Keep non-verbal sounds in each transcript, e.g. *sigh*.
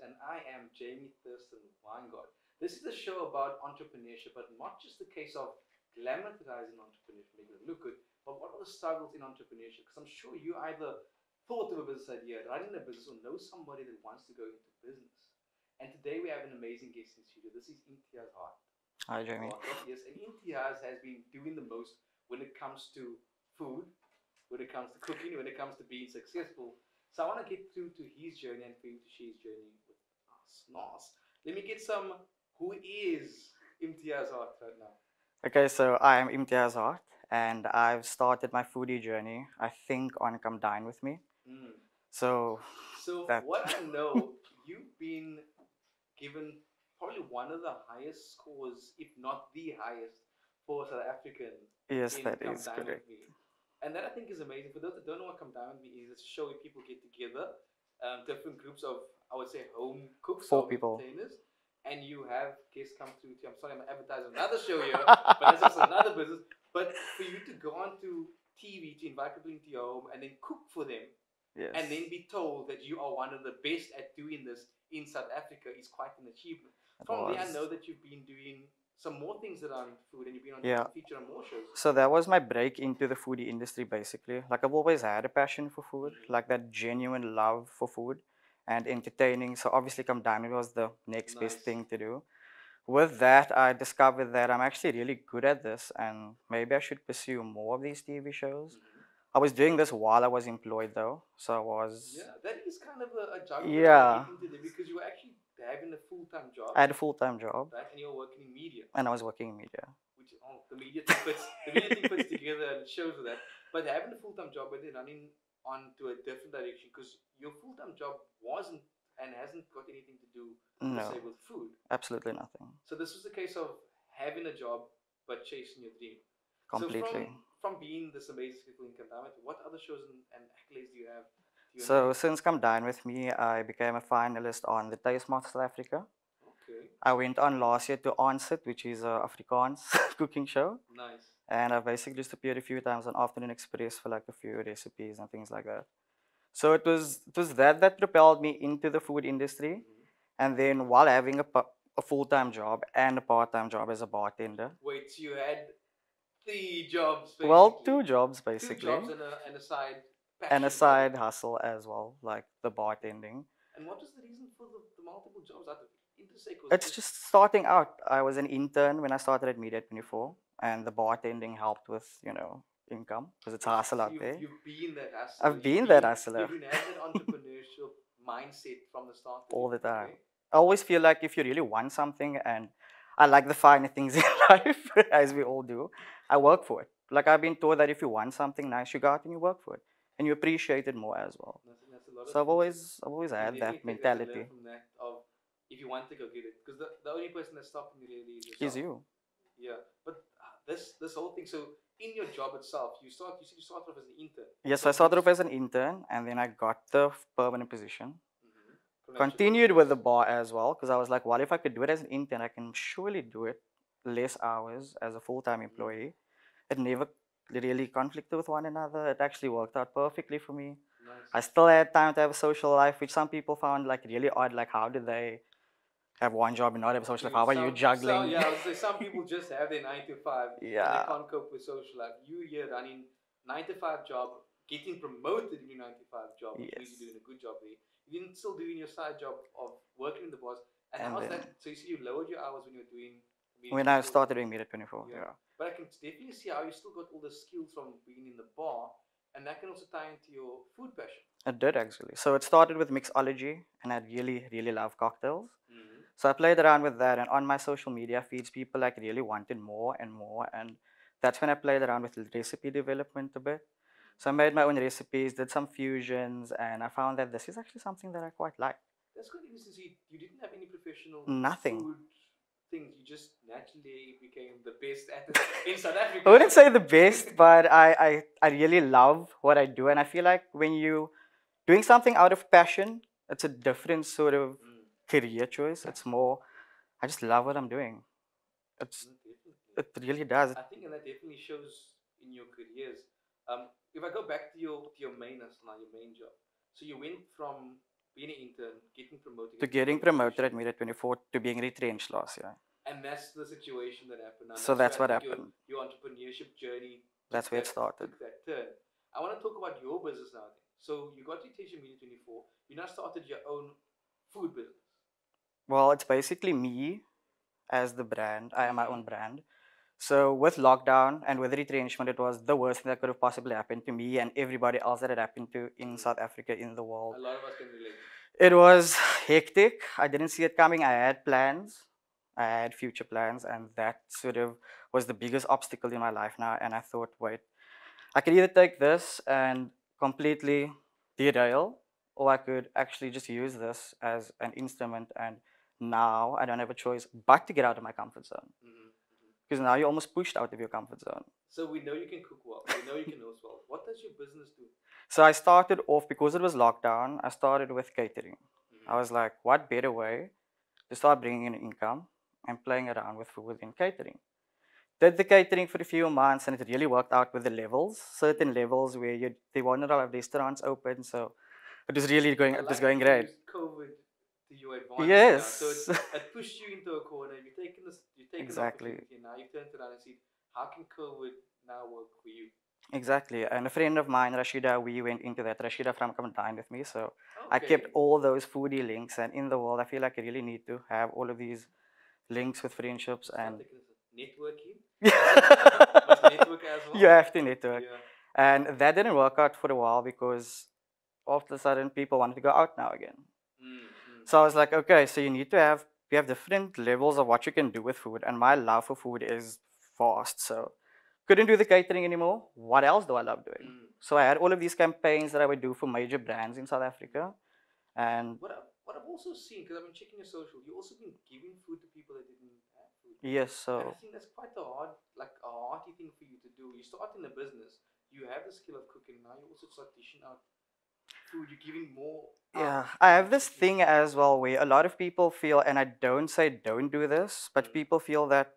and I am Jamie Thurston Wyngaard. This is a show about entrepreneurship, but not just the case of glamorizing entrepreneurship, making it look good, but what are the struggles in entrepreneurship? Because I'm sure you either thought of a business idea, running a business, or know somebody that wants to go into business. And today we have an amazing guest in studio. This is Imtiyaaz Hart. Hi, Jamie. Oh, yes, and Imtiyaaz has been doing the most when it comes to food, when it comes to cooking, when it comes to being successful. So I want to get through to his journey and for him to share his journey with us. Nice. Let me get some. Who is Imtiyaaz Hart right now? Okay, so I am Imtiyaaz Hart, and I've started my foodie journey, I think, on Come Dine With Me. Mm. So, So That- what I know, you've been given probably one of the highest scores, if not the highest, for South African yes, that Come is Dine With correct. And that I think is amazing. For those that don't know what Come Dine With Me is, it's a show where people get together, um, different groups of, I would say, home cooks Four or people. entertainers, and you have guests come through to. I'm sorry, I'm advertising another show here, but that's also *laughs* another business. But for you to go onto TV to invite people into your home and then cook for them, Yes. and then be told that you are one of the best at doing this in South Africa is quite an achievement. From there, I know that you've been doing some more things around food, and you've been on Yeah. feature on more shows. So that was my break into the foodie industry basically. Like I've always had a passion for food, mm-hmm. like that genuine love for food and entertaining. So obviously Come With was the next best thing to do. With that, I discovered that I'm actually really good at this and maybe I should pursue more of these TV shows. Mm-hmm. I was doing this while I was employed though. So I was, Yeah, that is kind of a, a juggle. Yeah. Because you were actually having a full time job, I had a full-time job right? And you're working in media, and I was working in media. which oh, the media *laughs* thing fits, the media thing fits together and shows that. But having a full time job, but then running on to a different direction because your full time job wasn't and hasn't got anything to do, No, se, with food. absolutely nothing. So this was a case of having a job but chasing your dream. Completely. So from, from being this amazing successful income dynamic, what other shows and, and accolades do you have? So since Come Dine With Me, I became a finalist on the Taste Master South Africa. okay, I went on last year to Onset, which is a Afrikaans *laughs* cooking show. nice. And I've basically just appeared a few times on Afternoon Express for like a few recipes and things like that. So it was it was that that propelled me into the food industry. Mhm. And then while having a, a full-time job and a part-time job as a bartender. Wait, so you had three jobs. Well, two jobs basically. Two basically. jobs and a, and a side. And a side hustle as well, like the bartending. And what was the reason for the, the multiple jobs out of intersect? Was It's just starting out. I was an intern when I started at Media 24, and the bartending helped with, you know, income because it's a hustle out you've, there. You've been that hustler. I've you've been that hustler. You've been *laughs* had that entrepreneurship mindset from the start. All the time. Okay. I always feel like if you really want something, and I like the finer things *laughs* in life, as we all do, I work for it. Like I've been told that if you want something nice, you go out and you work for it, and you appreciate it more as well. That's, that's a lot of So I've always, I've always had that mentality. That of if you want to go get it, because the, the only person that's stopping you really is Is you. Yeah, but uh, this this whole thing. So in your job itself, you start you said you started off as an intern. Yes, so I started off as an intern, and then I got the permanent position. Mhm. Continued with the bar as well, because I was like, well, if I could do it as an intern, I can surely do it less hours as a full-time employee. It never really conflicted with one another. It actually worked out perfectly for me. Nice. I still had time to have a social life, which some people found like really odd. Like, how do they have one job and not have a social life? How are you juggling? Some, yeah, some *laughs* people just have their nine to five. Yeah. they can't cope with social life. You here running nine to five job, getting promoted in your nine to five job, Yes. you're doing a good job there. You're still doing your side job of working in the boss. And, And how's then- that? So you see, you lowered your hours when you were doing. when I started doing Media 24, Yeah. yeah. But I can definitely see how you still got all the skills from being in the bar, and that can also tie into your food passion. It did actually. So it started with mixology, and I really, really love cocktails. Mm-hmm. So I played around with that, and on my social media feeds, people like really wanted more and more, and that's when I played around with recipe development a bit. So I made my own recipes, did some fusions, and I found that this is actually something that I quite like. That's quite interesting. So you, you didn't have any professional Nothing. food things. You just naturally became the best at *laughs* in South Africa. I wouldn't say the best, but I, I, I really love what I do, and I feel like when you doing something out of passion, it's a different sort of Mm, career choice. It's more, I just love what I'm doing. It's no, it really does. I think and that definitely shows in your careers. Um, if I go back to your to your main now, your main job. So you went from being an intern, getting promoted. To getting promoted at Media 24 to being retrenched last year. And that's the situation that happened. And So that's where what happened. Your, your entrepreneurship journey. That's where it started. That turn. I want to talk about your business now. So you got Retention Media 24. You now started your own food business. Well, it's basically me as the brand. I am my mm-hmm. own brand. So with lockdown and with retrenchment, it was the worst thing that could have possibly happened to me and everybody else that it happened to in South Africa, in the world. A lot of us can relate. It was hectic. I didn't see it coming. I had plans. I had future plans, and that sort of was the biggest obstacle in my life now. And I thought, wait, I could either take this and completely derail, or I could actually just use this as an instrument. And now I don't have a choice but to get out of my comfort zone. hmm Because now you're almost pushed out of your comfort zone. So we know you can cook well. We know you can nose well. What does your business do? So I started off because it was lockdown. I started with catering. Mhm. I was like, what better way to start bringing in income and playing around with food in catering? Did the catering for a few months and it really worked out with the levels, certain levels where you they wanted to have restaurants open. So it was really going it was going great. COVID to your advantage. now. So Yes. it, *laughs* pushed you into a corner. You've taken this. You've taken Exactly. And now you've turned around and said, "How can COVID now work for you?" Exactly. And a friend of mine, Rashida, we went into that. Rashida from come dine with me. So I kept all those foodie links and in the world I feel like I really need to have all of these links with friendships and networking. *laughs* Network as well. you have to network. Yeah. And that didn't work out for a while because all of a sudden people wanted to go out now again. Mm. So I was like, okay, so you need to have we have different levels of what you can do with food, and my love for food is vast. So couldn't do the catering anymore. What else do I love doing? Mm. So I had all of these campaigns that I would do for major brands in South Africa, and What, I, what I've also seen, because I've been checking your social, you've also been giving food to people that didn't have food. yes, And I think that's quite a hard, like a hearty thing for you to do. You start in a business, you have the skill of cooking, now you also start dishing out food, you're giving more. out yeah, I have this thing as well where a lot of people feel, and I don't say don't do this, but Mm. people feel that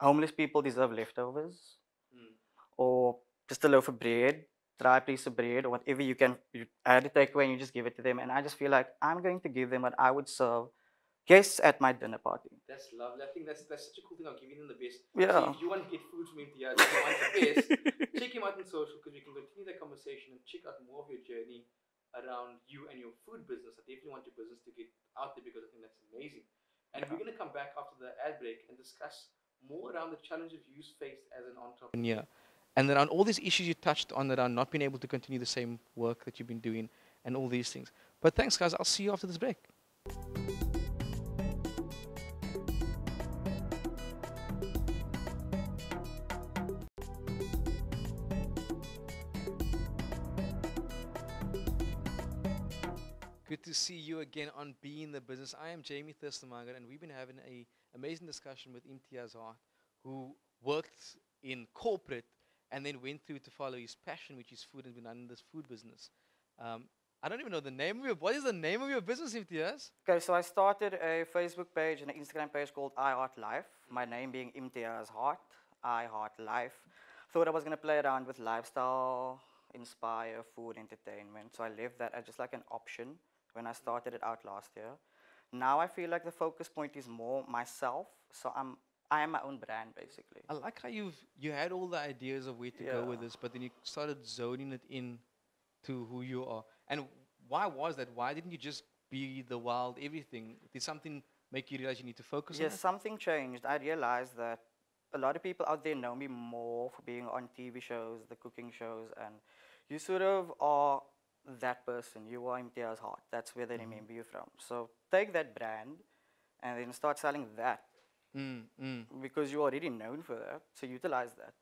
homeless people deserve leftovers. Mm. or just a loaf of bread, try a piece of bread, or whatever you can you add a takeaway and you just give it to them. And I just feel like I'm going to give them what I would serve guests at my dinner party. That's lovely. I think that's that's such a cool thing of giving them the best. Yeah. So if you want to get food from Imtiyaaz, you want the best, *laughs* check him out on social because we can continue the conversation and check out more of your journey around you and your food business. I definitely want your business to get out there because I think that's amazing. And we're going to come back after the ad break and discuss more around the challenges you faced as an entrepreneur. And around all these issues you touched on around not being able to continue the same work that you've been doing and all these things. But thanks, guys. I'll see you after this break. See you again on Being the Business. I am Jamie Thurston Wyngaard, and we've been having a amazing discussion with Imtiyaaz Hart, who worked in corporate and then went through to follow his passion, which is food, and been in this food business. Um, I don't even know the name of your. What is the name of your business, Imtiyaaz? Okay, so I started a Facebook page and an Instagram page called I Heart Life. My name being Imtiyaaz Hart, I Heart Life. Thought I was gonna play around with lifestyle, inspire, food, entertainment. So I left that as just like an option when I started it out last year. Now I feel like the focus point is more myself. So I'm I am my own brand basically. I like how you've you had all the ideas of where to go with this, but then you started zoning it in to who you are. And why was that? Why didn't you just be the wild everything? Did something make you realize you need to focus Yes, on it? something changed. I realized that a lot of people out there know me more for being on TV shows, the cooking shows, and you sort of are that person. You are Imtiyaaz Hart. That's where they Mm-hmm. remember you from. So take that brand and then start selling that Mm, mm. because you're already known for that. So utilize that.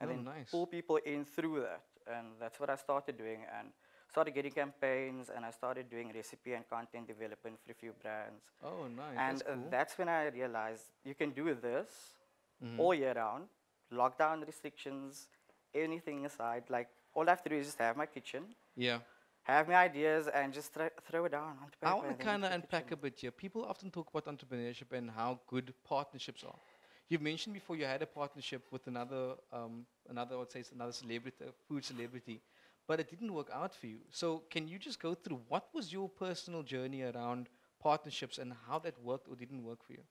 And Oh, then nice. pull people in through that. And that's what I started doing and started getting campaigns and I started doing recipe and content development for a few brands. Oh, nice. And That's cool. that's when I realized you can do this Mhm. all year round, lockdown restrictions, anything aside. Like all I have to do is just have my kitchen, yeah. have my ideas, and just throw, throw it down. I want to kind of unpack a bit here. People often talk about entrepreneurship and how good partnerships are. You've mentioned before you had a partnership with another, um, another, I would say, it's another celebrity, a food celebrity. but it didn't work out for you. So can you just go through what was your personal journey around partnerships and how that worked or didn't work for you?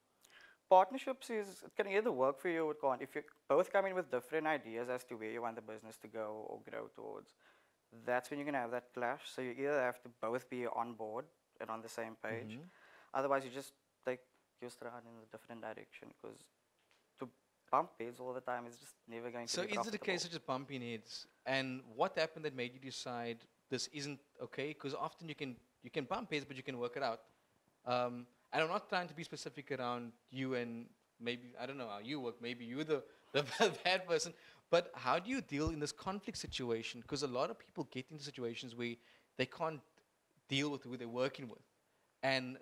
Partnerships is it can either work for you or it can't. If you both come in with different ideas as to where you want the business to go or grow towards, that's when you're gonna have that clash. So you either have to both be on board and on the same page. Mhm. Otherwise, you just take your stride in a different direction because to bump heads all the time is just never going So to be is it a case of just bumping heads? And what happened that made you decide this isn't okay? Because often you can you can bump heads, but you can work it out. Um, and I'm not trying to be specific around you and maybe I don't know how you work. Maybe you're the *laughs* the bad person. But how do you deal in this conflict situation? Because a lot of people get into situations where they can't deal with who they're working with. And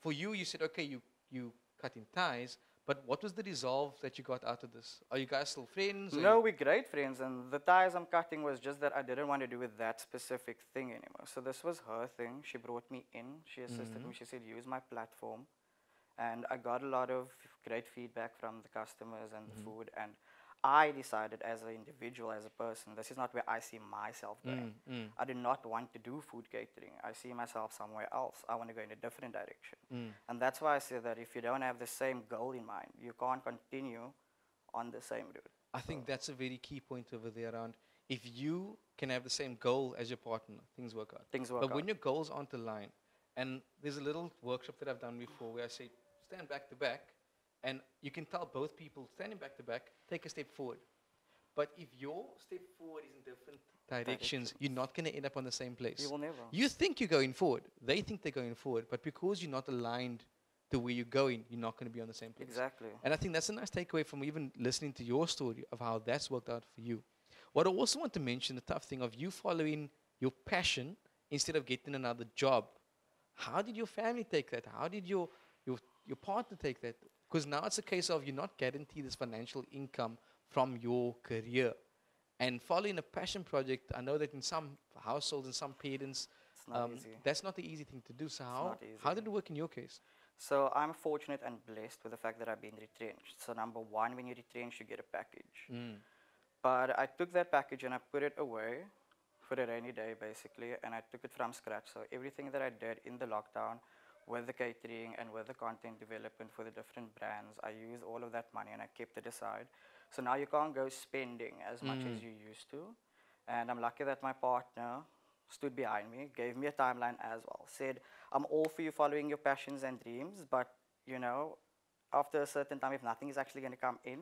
for you, you said, okay, you you cut in ties. But what was the resolve that you got out of this? Are you guys still friends? No, we're great friends, and the ties I'm cutting was just that I didn't want to do with that specific thing anymore. So this was her thing. She brought me in. She assisted Mhm. me. She said, "Use my platform," and I got a lot of great feedback from the customers and the Mhm. food. And I decided, as an individual, as a person, this is not where I see myself going. Mm, mm, I do not want to do food catering. I see myself somewhere else. I want to go in a different direction. mm. And that's why I say that if you don't have the same goal in mind, you can't continue on the same route. I think that's a very key point over there around if you can have the same goal as your partner, things work out. Things work but out. when your goals aren't aligned, and there's a little workshop that I've done before where I say, stand back to back, and you can tell both people standing back to back, take a step forward. But if your step forward is in different directions, you're not going to end up on the same place. you will never. You think you're going forward, they think they're going forward, but because you're not aligned to where you're going, you're not going to be on the same place. Exactly. And I think that's a nice takeaway from even listening to your story of how that's worked out for you. What I also want to mention the tough thing of you following your passion instead of getting another job. How did your family take that? How did your your your partner take that? Because now it's a case of you're not guaranteed this financial income from your career. And following a passion project, I know that in some households and some parents, not um, easy. that's not the easy thing to do. So how, how did it work in your case? So I'm fortunate and blessed with the fact that I've been retrenched. So number one, when you retrench, you get a package. Mm. But I took that package and I put it away for a rainy day, basically, and I took it from scratch. So everything that I did in the lockdown, with the catering and with the content development for the different brands, I used all of that money and I kept it aside. So now you can't go spending as much as Mm. you used to. And I'm lucky that my partner stood behind me, gave me a timeline as well, said, I'm all for you following your passions and dreams, but you know, after a certain time, if nothing is actually going to come in,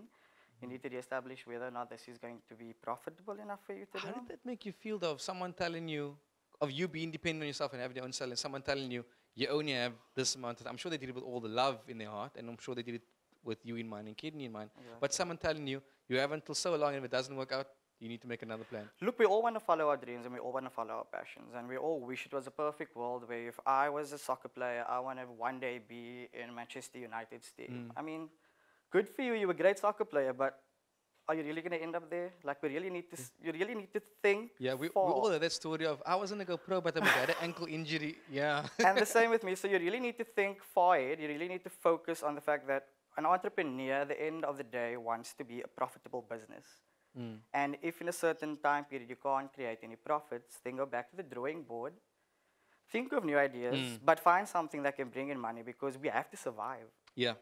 you need to reestablish whether or not this is going to be profitable enough for you to How do. did that make you feel though? Of someone telling you, of you being dependent on yourself and having your own and someone telling you you only have this amount of I'm sure they did it with all the love in their heart, and I'm sure they did it with you in mind and kidney in mind. Exactly. But someone telling you you have until so long, and if it doesn't work out, you need to make another plan. Look, we all want to follow our dreams and we all want to follow our passions. And we all wish it was a perfect world where if I was a soccer player, I want to one day be in Manchester United's team. Mm. I mean, good for you, you're a great soccer player, but are you really going to end up there? Like, we really need to, you really need to think. Yeah, we, we all have that story of I was gonna go pro, but I had an ankle *laughs* injury. Yeah. and the same with me. So you *laughs* really need to think far ahead. You really need to focus on the fact that an entrepreneur, at the end of the day, wants to be a profitable business. Mm. And if in a certain time period you can't create any profits, then go back to the drawing board. Think of new ideas, Mm. but find something that can bring in money because we have to survive. Yeah.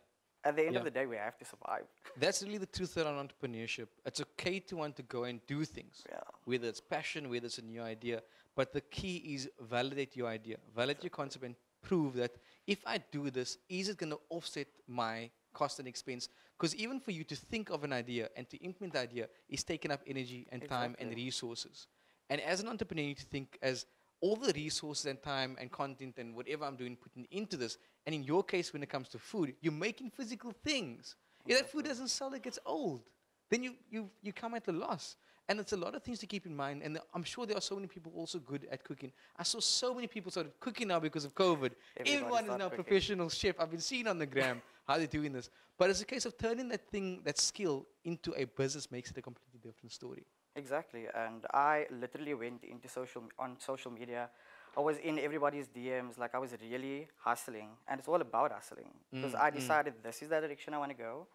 At the end of the day, we have to survive. *laughs* That's really the truth around entrepreneurship. It's okay to want to go and do things. Yeah. whether it's passion, whether it's a new idea. But the key is validate your idea, validate your concept, and prove that if I do this, is it going to offset my cost and expense? Because even for you to think of an idea and to implement the idea is taking up energy and time and resources. And as an entrepreneur, you need to think as all the resources and time and content and whatever I'm doing putting into this. And in your case, when it comes to food, you're making physical things. If that food doesn't sell, it gets old. Then you, you, you come at a loss. And it's a lot of things to keep in mind. And I'm sure there are so many people also good at cooking. I saw so many people started cooking now because of COVID. Everybody Everyone is now cooking. professional chef. I've been seeing on the gram how they're doing this. But it's a case of turning that thing, that skill, into a business makes it a completely different story. Exactly. And I literally went into social on social media. I was in everybody's DMs, like I was really hustling, and it's all about hustling because Mm, I mm. decided this is the direction I want to go.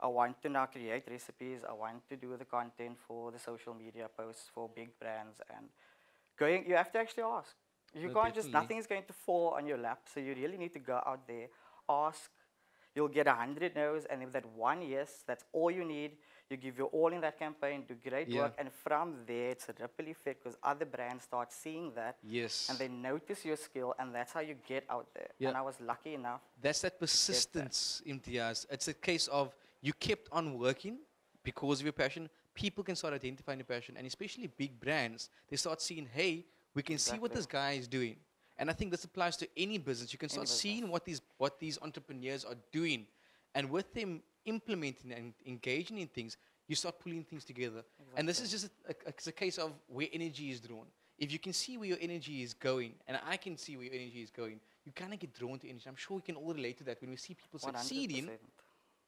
I want to now create recipes. I want to do the content for the social media posts for big brands, and going, you have to actually ask. You No, can't just, nothing is going to fall on your lap. So you really need to go out there, ask. You'll get a hundred no's, and if that one yes, that's all you need. You give your all in that campaign, do great Yeah. work, and from there it's a ripple effect because other brands start seeing that Yes. and they notice your skill, and that's how you get out there. Yeah. And I was lucky enough. That's that persistence, Imtiyaaz. It's a case of you kept on working because of your passion. People can start identifying your passion, and especially big brands, they start seeing, hey, we can see what this guy is doing. And I think this applies to any business. You can start seeing what these what these entrepreneurs are doing, and with them implementing and engaging in things, you start pulling things together. And this is just a, a, a case of where energy is drawn. If you can see where your energy is going, and I can see where your energy is going, you kind of get drawn to energy. I'm sure we can all relate to that when we see people succeeding 100%.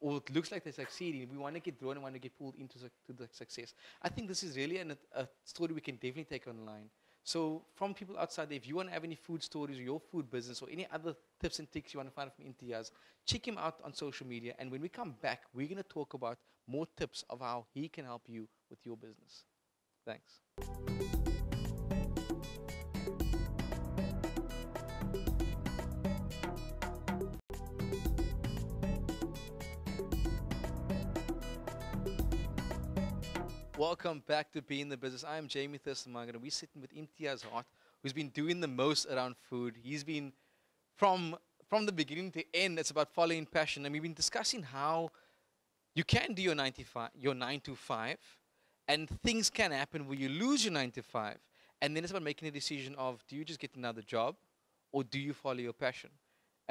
or it looks like they're succeeding, we want to get drawn and want to get pulled into to the success. I think this is really an, a story we can definitely take online. So from people outside there, if you want to have any food stories or your food business or any other tips and tricks you want to find from Imtiyaaz, check him out on social media. And when we come back, we're going to talk about more tips of how he can help you with your business. Thanks. Welcome back to Being the Business. I am Jamie Thurston and we're sitting with Imtiyaaz Hart, who's been doing the most around food. He's been from from the beginning to end, it's about following passion. And we've been discussing how you can do your 95, your 9 to 5, and things can happen where you lose your 9 to 5. And then it's about making a decision of do you just get another job or do you follow your passion?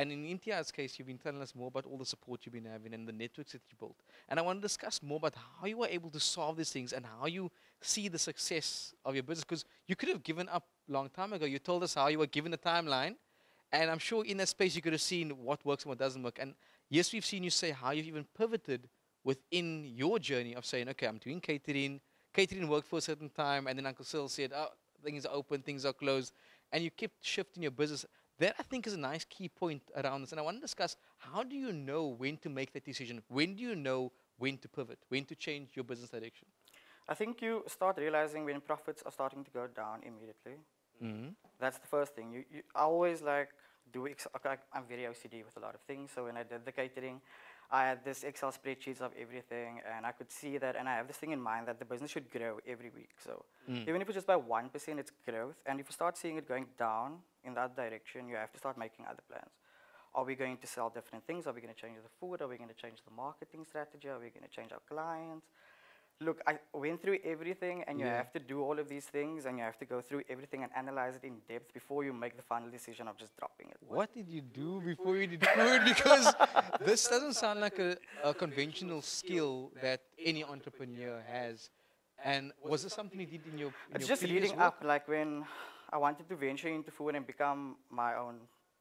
And in Imtiyaaz's case, you've been telling us more about all the support you've been having and the networks that you built. And I want to discuss more about how you were able to solve these things and how you see the success of your business. Because you could have given up a long time ago. You told us how you were given a timeline. And I'm sure in that space you could have seen what works and what doesn't work. And yes, we've seen you say how you've even pivoted within your journey of saying, okay, I'm doing catering. Catering worked for a certain time. And then Uncle Cyril said, oh, things are open, things are closed. And you kept shifting your business. That I think is a nice key point around this. And I want to discuss how do you know when to make that decision? When do you know when to pivot? When to change your business direction? I think you start realizing when profits are starting to go down immediately. Mm-hmm. That's the first thing. You, you always like do okay, I'm very OCD with a lot of things. So when I did the catering, I had this Excel spreadsheets of everything, and I could see that, and I have this thing in mind that the business should grow every week. So Mm. even if it's just by one percent, it's growth. And if you start seeing it going down in that direction, you have to start making other plans. Are we going to sell different things? Are we going to change the food? Are we going to change the marketing strategy? Are we going to change our clients? Look, I went through everything, and you Yeah. have to do all of these things, and you have to go through everything and analyze it in depth before you make the final decision of just dropping it. What did you do before you did food? Because *laughs* this doesn't sound like a, a conventional skill that any entrepreneur has. And was this something you did in your in It's your just leading work? up, like when I wanted to venture into food and become my own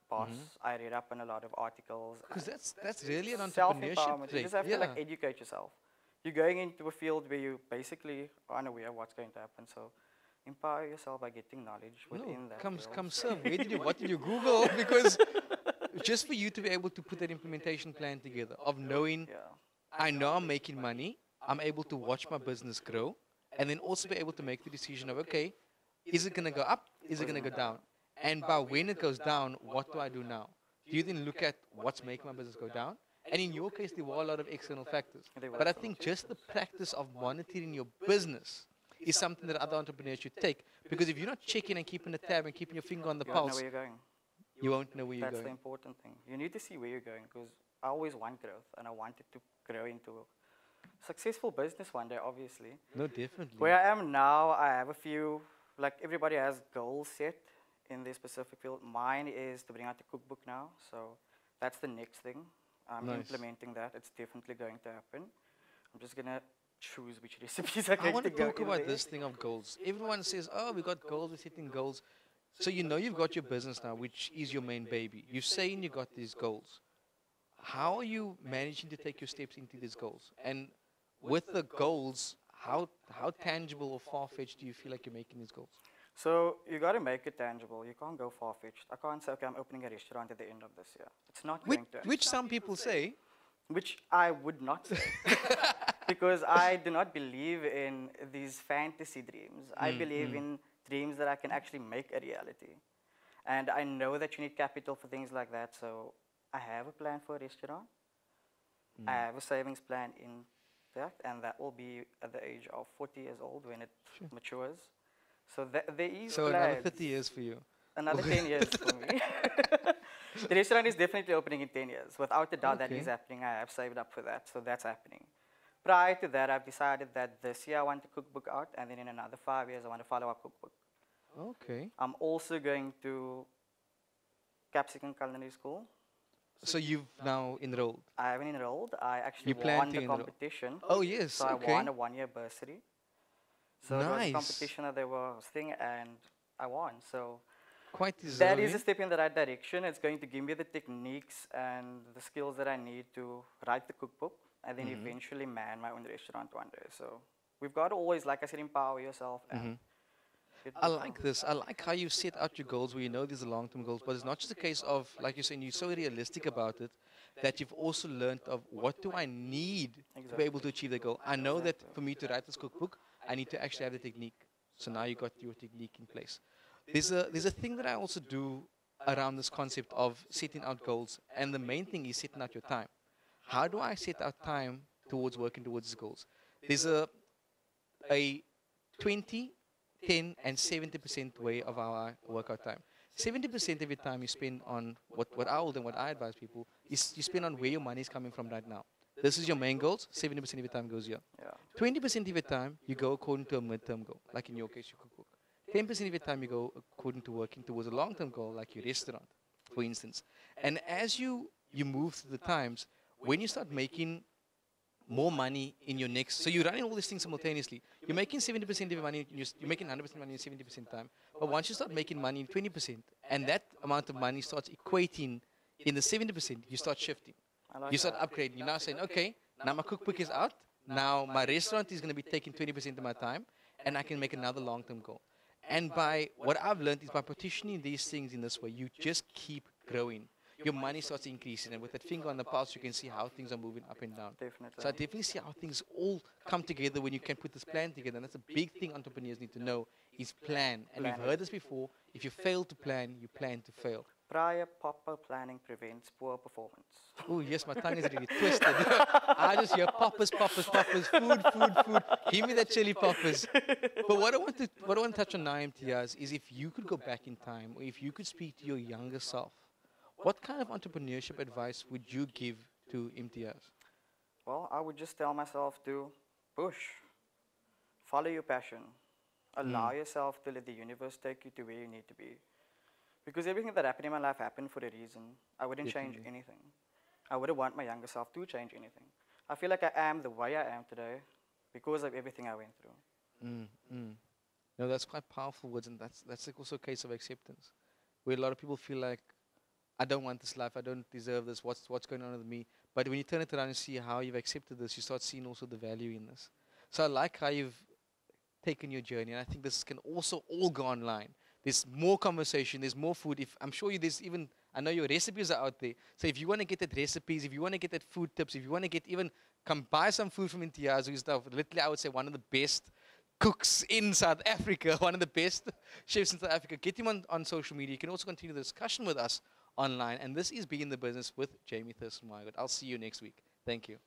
boss. Mm-hmm. I read up on a lot of articles. Because that's that's really an entrepreneurship empowerment. You just have yeah. to like educate yourself. You're going into a field where you basically are unaware of what's going to happen. So empower yourself by getting knowledge within no, that. come field. come serve. Where did you *laughs* what did you Google? *laughs* Because just for you to be able to put that implementation plan together of knowing Yeah. I know I'm making money, I'm able to watch my business grow, and then also be able to make the decision of okay, is it gonna go up? Is it gonna go down? And by when it goes down, what do I do now? Do you then look at what's making my business go down? And in your case, there were a lot of external factors. But I think just the practice of monitoring your business is something that other entrepreneurs should take. Because if you're not checking and keeping a tab and keeping your finger on the You won't know pulse, where you're going. you won't know where you're going. That's the important thing. You need to see where you're going because I always want growth and I wanted to grow into a successful business one day, obviously. No, definitely. Where I am now, I have a few, like everybody has goals set in their specific field. Mine is to bring out the cookbook now, so that's the next thing. I'm Nice. implementing that. It's definitely going to happen. I'm just gonna choose which *laughs* recipes I going want to to talk about this thing of goals. Everyone says, "Oh, we got goals. We're setting goals." So you know you've got your business now, which is your main baby. You're saying you got these goals. How are you managing to take your steps into these goals? And with the goals, how how tangible or far fetched do you feel like you're making these goals? So you got to make it tangible. You can't go far fetched. I can't say, okay, I'm opening a restaurant at the end of this year. It's not Which, going to. which some people say, which I would not say. *laughs* because I do not believe in these fantasy dreams. I Mm, believe mm. in dreams that I can actually make a reality. And I know that you need capital for things like that, so I have a plan for a restaurant. I have a savings plan in that, and that will be at the age of 40 years old when it Sure. matures. So th- there is So another plans. 30 years for you. Another 10 years for me. *laughs* the restaurant is definitely opening in 10 years. Without a doubt, that is happening. I have saved up for that, so that's happening. Prior to that, I've decided that this year I want a cookbook out, and then in another five years, I want to follow up cookbook. Okay. I'm also going to Capsicum Culinary School. So you've now enrolled. I haven't enrolled. I actually You won the enroll. competition. Oh yes. So okay. I won a one-year bursary. So it was a competition that they were thing, and I won. So Quite that deserving. is a step in the right direction. It's going to give me the techniques and the skills that I need to write the cookbook, and then Mm-hmm. eventually man my own restaurant one day. So we've got to always, like I said, empower yourself. And Mhm. get I like this. I like how you set out your goals where you know these are long-term goals, but it's not just a case of, like you're saying, you're so realistic about it that you've also learned of what do I need to be able to achieve the goal. I know that for me to write this cookbook, I need to actually have the technique. So now you've got your technique in place. There's a there's a thing that I also do around this concept of setting out goals, and the main thing is setting out your time. How do I set out time towards working towards these goals? There's a a 20, 10, and 70% way of our workout time. 70% of your time you spend on what, what I hold and what I advise people is you spend on where your money is coming from right now. This is your main goals. 70% of your time goes here. Yeah. 20% of your time you go according to a midterm goal, like in your case, your cookbook. 10% of your time you go according to working towards a long-term goal, like your restaurant, for instance. And as you you move through the times, when you start making more money in your next, so you're running all these things simultaneously. You're making 70% of your money, you're making 100% money in 70% time. But once you start making money in 20%, and that amount of money starts equating in the 70%, you start shifting. You start upgrading. You're now saying, okay, now my cookbook is out. Now my restaurant is going to be taking 20% of my time, and I can make another long-term goal. And by what I've learned is by partitioning these things in this way, you just keep growing. Your money starts increasing, and with that finger on the pulse, you can see how things are moving up and down. Definitely. So I definitely see how things all come together when you can put this plan together. And that's a big thing entrepreneurs need to know is plan. And we've heard this before. If you fail to plan, you plan to fail. Prior proper planning prevents poor performance. Oh yes, my tongue is really twisted. *laughs* I just hear poppers, poppers, poppers, food, food, food. Give me that chili poppers. But what I want to what I want to touch on now, Imtiyaaz, is if you could go back in time, or if you could speak to your younger self, what kind of entrepreneurship advice would you give to Imtiyaaz? Well, I would just tell myself to push, follow your passion, allow yourself to let the universe take you to where you need to be. Because everything that happened in my life happened for a reason. I wouldn't change anything. I wouldn't want my younger self to change anything. I feel like I am the way I am today because of everything I went through. Mm, mm. No, that's quite powerful words, and that's that's also a case of acceptance, where a lot of people feel like, I don't want this life, I don't deserve this. What's what's going on with me? But when you turn it around and see how you've accepted this, you start seeing also the value in this. So I like how you've taken your journey, and I think this can also all go online. There's more conversation. There's more food. If I'm sure you, there's even I know your recipes are out there. So if you want to get that recipes, if you want to get that food tips, if you want to get even come buy some food from Imtiyaaz, who's the, literally I would say one of the best cooks in South Africa, *laughs* one of the best chefs in South Africa. Get him on, on social media. You can also continue the discussion with us online. And this is Being in the Business with Jamie Thurston Wyngaard. I'll see you next week. Thank you.